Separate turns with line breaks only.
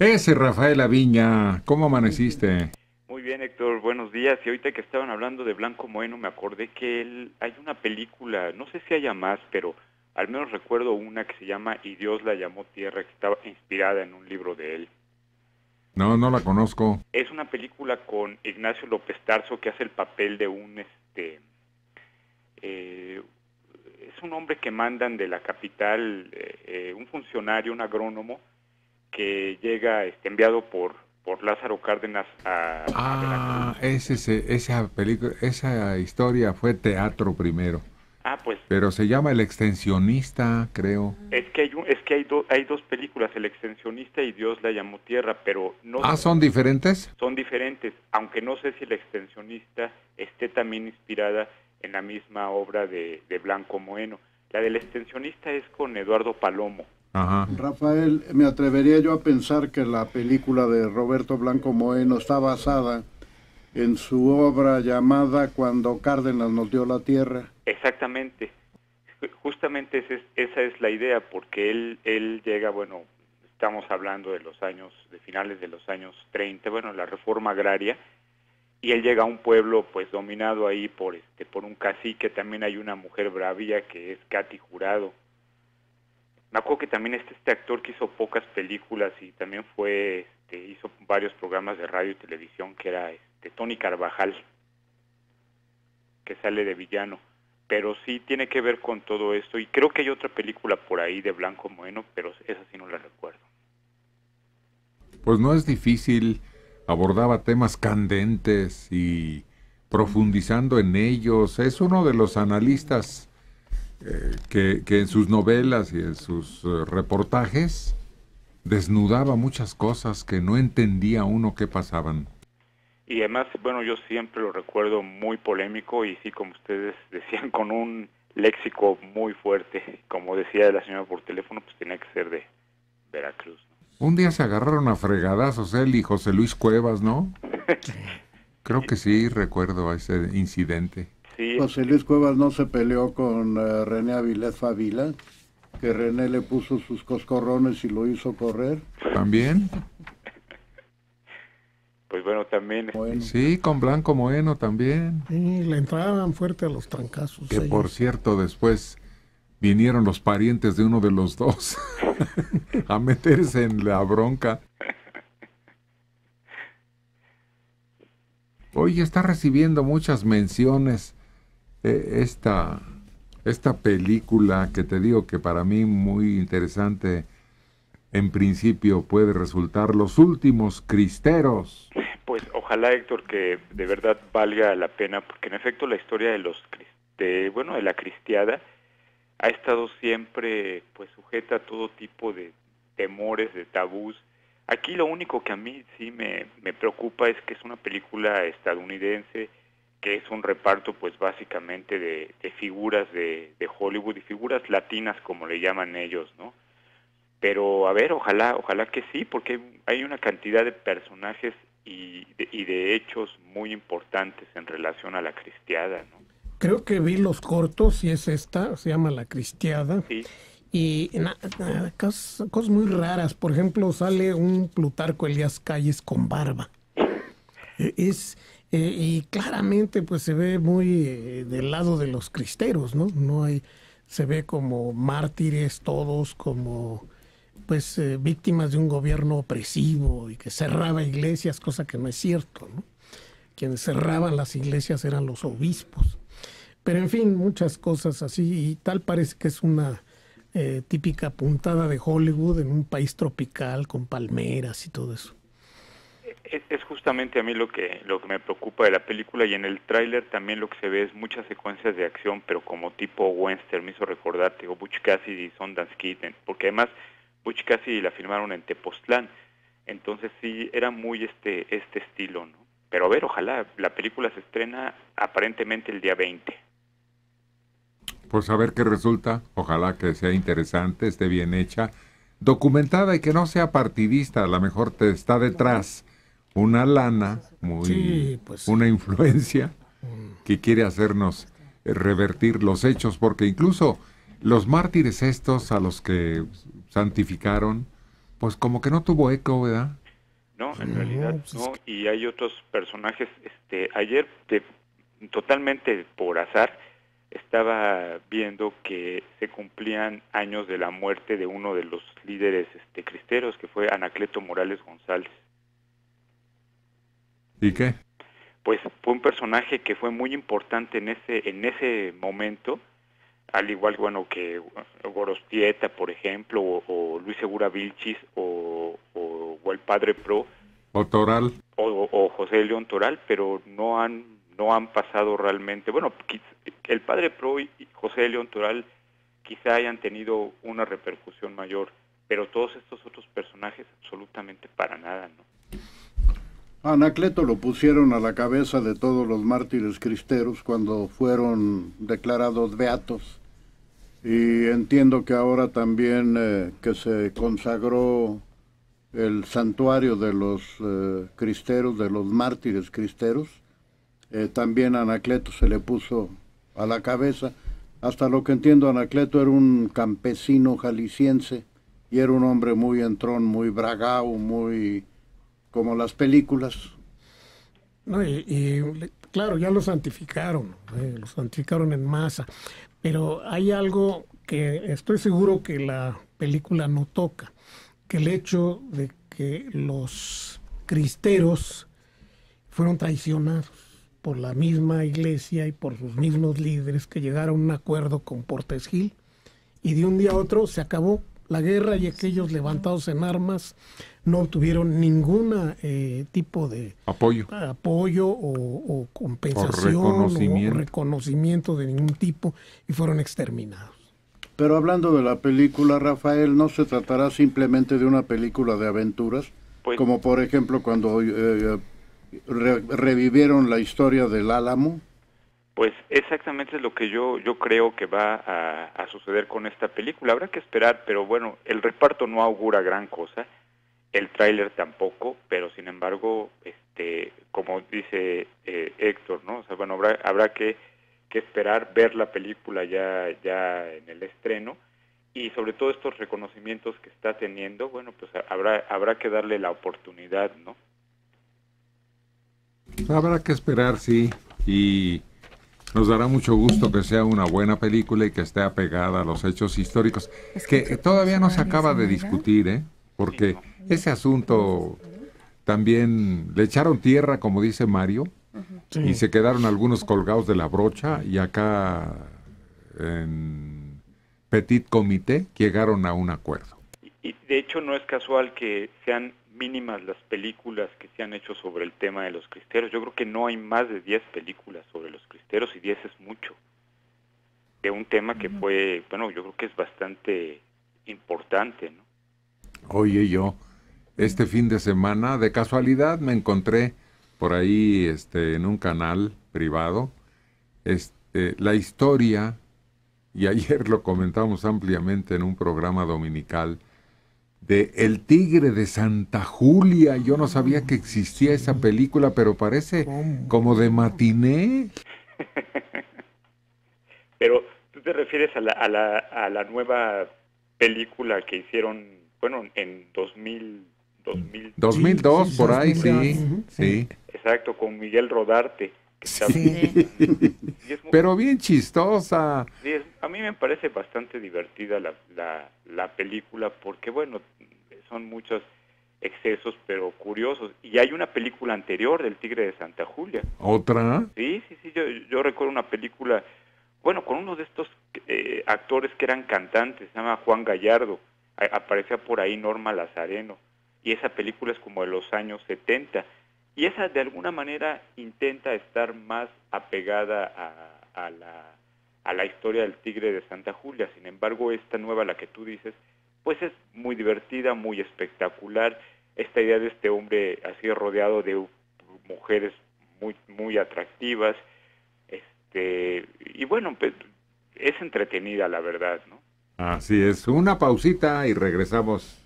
Ese Rafael Aviña, ¿cómo amaneciste?
Muy bien, Héctor, buenos días. Y ahorita que estaban hablando de Blanco Moeno, me acordé que él, hay una película, no sé si haya más, pero al menos recuerdo una que se llama Y Dios la llamó Tierra, que estaba inspirada en un libro de él.
No, no la conozco.
Es una película con Ignacio López Tarso que hace el papel de un, este, eh, es un hombre que mandan de la capital, eh, eh, un funcionario, un agrónomo, que llega este, enviado por, por Lázaro Cárdenas a...
Ah, ese, esa película, esa historia fue teatro primero.
Ah, pues.
Pero se llama El extensionista, creo.
Es que hay es que hay, hay dos películas, El extensionista y Dios la llamó Tierra, pero no.
Ah, son diferentes.
Son diferentes, aunque no sé si El extensionista esté también inspirada en la misma obra de, de Blanco Moeno. La del extensionista es con Eduardo Palomo.
Rafael, me atrevería yo a pensar que la película de Roberto Blanco Moeno está basada en su obra llamada Cuando Cárdenas nos dio la tierra.
Exactamente, justamente esa es la idea, porque él, él llega, bueno, estamos hablando de los años, de finales de los años 30, bueno, la reforma agraria, y él llega a un pueblo pues dominado ahí por este por un cacique, también hay una mujer bravía que es Katy Jurado, me acuerdo que también este, este actor que hizo pocas películas y también fue, este, hizo varios programas de radio y televisión, que era este, Tony Carvajal, que sale de villano. Pero sí tiene que ver con todo esto. Y creo que hay otra película por ahí de Blanco Moeno, pero esa sí no la recuerdo.
Pues no es difícil. Abordaba temas candentes y profundizando en ellos. Es uno de los analistas eh, que, en sus novelas y en sus eh, reportajes desnudaba muchas cosas que no entendía uno qué pasaban.
Y además, bueno, yo siempre lo recuerdo muy polémico y sí, como ustedes decían, con un léxico muy fuerte. Como decía la señora por teléfono, pues tenía que ser de Veracruz.
Un día se agarraron a fregadazos él y José Luis Cuevas, ¿no? Creo que sí, recuerdo ese incidente.
José Luis Cuevas no se peleó con uh, René Avilés Favila, que René le puso sus coscorrones y lo hizo correr.
¿También?
Pues bueno, también.
Sí, con Blanco Moeno también.
Sí, le entraban fuerte a los trancazos.
Que por cierto, después vinieron los parientes de uno de los dos a meterse en la bronca. Hoy está recibiendo muchas menciones esta, esta película que te digo que para mí muy interesante, en principio puede resultar Los Últimos Cristeros.
Pues ojalá Héctor que de verdad valga la pena, porque en efecto la historia de los de, bueno de la cristiada ha estado siempre pues sujeta a todo tipo de temores, de tabús. Aquí lo único que a mí sí me, me preocupa es que es una película estadounidense que es un reparto pues básicamente de, figuras de, Hollywood y figuras latinas como le llaman ellos, ¿no? Pero a ver, ojalá, ojalá que sí, porque hay una cantidad de personajes y de, y de hechos muy importantes en relación a la cristiada, ¿no?
Creo que vi los cortos y es esta, se llama La Cristiada. Sí. Y cosas, cosas muy raras, por ejemplo, sale un Plutarco Elías Calles con barba. Es, eh, y claramente pues se ve muy eh, del lado de los cristeros, ¿no? No hay, se ve como mártires todos, como pues eh, víctimas de un gobierno opresivo y que cerraba iglesias, cosa que no es cierto, ¿no? Quienes cerraban las iglesias eran los obispos. Pero en fin, muchas cosas así y tal parece que es una típica puntada de Hollywood en un país tropical con palmeras y todo eso
es, justamente a mí lo que lo que me preocupa de la película y en el tráiler también lo que se ve es muchas secuencias de acción, pero como tipo western, me hizo recordar, digo, Butch Cassidy y Sundance Kid, porque además Butch Cassidy la filmaron en Tepoztlán, entonces sí, era muy este, este estilo, ¿no? Pero a ver, ojalá, la película se estrena aparentemente el día 20.
Pues a ver qué resulta, ojalá que sea interesante, esté bien hecha, documentada y que no sea partidista, a lo mejor te está detrás una lana, muy, pues una influencia mm. que quiere hacernos revertir los hechos, porque incluso los mártires estos a los que santificaron pues como que no tuvo eco, ¿verdad?
No, en realidad pues no. Y hay otros personajes. Este, ayer, totalmente por azar, estaba viendo que se cumplían años de la muerte de uno de los líderes este, cristeros, que fue Anacleto Morales González.
¿Y qué?
Pues fue un personaje que fue muy importante en ese en ese momento, al igual bueno que Gorostieta, por ejemplo, o, Luis Segura Vilchis, o, o, el Padre Pro.
O Toral.
O, o José León Toral, pero no han no han pasado realmente, bueno, el padre Pro y José León Toral quizá hayan tenido una repercusión mayor, pero todos estos otros personajes absolutamente para nada, ¿no?
Anacleto lo pusieron a la cabeza de todos los mártires cristeros cuando fueron declarados beatos. Y entiendo que ahora también eh, que se consagró el santuario de los eh, cristeros, de los mártires cristeros, eh, también Anacleto se le puso a la cabeza. Hasta lo que entiendo, Anacleto era un campesino jalisciense y era un hombre muy entrón, muy bragao, muy como las películas.
y, claro, ya lo santificaron, eh, lo santificaron en masa, pero hay algo que estoy seguro que la película no toca, que el hecho de que los cristeros fueron traicionados por la misma iglesia y por sus mismos líderes que llegaron a un acuerdo con Portes Gil y de un día a otro se acabó la guerra y aquellos levantados en armas no obtuvieron ningún eh, tipo de
apoyo,
apoyo o, compensación o reconocimiento. de ningún tipo y fueron exterminados.
Pero hablando de la película, Rafael, ¿no se tratará simplemente de una película de aventuras? Pues como por ejemplo cuando eh, revivieron la historia del Álamo?
Pues exactamente es lo que yo yo creo que va a, suceder con esta película. Habrá que esperar, pero bueno, el reparto no augura gran cosa, el tráiler tampoco, pero sin embargo, este, como dice eh, Héctor, ¿no? O bueno, habrá, habrá que, que esperar ver la película ya ya en el estreno y sobre todo estos reconocimientos que está teniendo, bueno, pues habrá habrá que darle la oportunidad, ¿no?
Habrá que esperar, sí, y nos dará mucho gusto que sea una buena película y que esté apegada a los hechos históricos, que, todavía no se acaba de discutir, ¿eh? porque ese asunto también le echaron tierra, como dice Mario, y se quedaron algunos colgados de la brocha, y acá en Petit Comité llegaron a un acuerdo.
Y de hecho no es casual que sean mínimas las películas que se han hecho sobre el tema de los cristeros. Yo creo que no hay más de 10 películas sobre los cristeros y 10 es mucho. De un tema que fue, bueno, yo creo que es bastante importante, ¿no?
Oye, yo este fin de semana de casualidad me encontré por ahí este en un canal privado este, la historia y ayer lo comentamos ampliamente en un programa dominical de El Tigre de Santa Julia. Yo no sabía que existía esa película, pero parece como de matiné.
pero tú te refieres a la, a la, a la nueva película que hicieron, bueno, en 2000,
2002, por ahí, sí, sí.
Exacto, con Miguel Rodarte.
Pero bien chistosa.
a mí me parece bastante divertida la, la, la, película porque, bueno, son muchos excesos, pero curiosos. Y hay una película anterior del Tigre de Santa Julia.
¿Otra?
Sí, sí, sí. Yo, yo recuerdo una película, bueno, con uno de estos eh, actores que eran cantantes, se llama Juan Gallardo. aparecía por ahí Norma Lazareno. Y esa película es como de los años 70 y esa de alguna manera intenta estar más apegada a, a, la, a la historia del tigre de Santa Julia. Sin embargo, esta nueva, la que tú dices, pues es muy divertida, muy espectacular. Esta idea de este hombre así rodeado de mujeres muy, muy atractivas. Este, y bueno, pues, es entretenida, la verdad, ¿no?
Así es. Una pausita y regresamos.